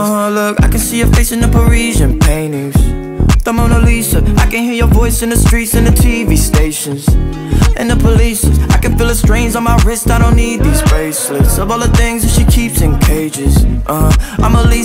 Uh, look, I can see your face in the Parisian paintings. The Mona Lisa I can hear your voice in the streets and the TV stations. And the police I can feel the strains on my wrist. I don't need these bracelets. Of all the things that she keeps in cages uh, I'm at least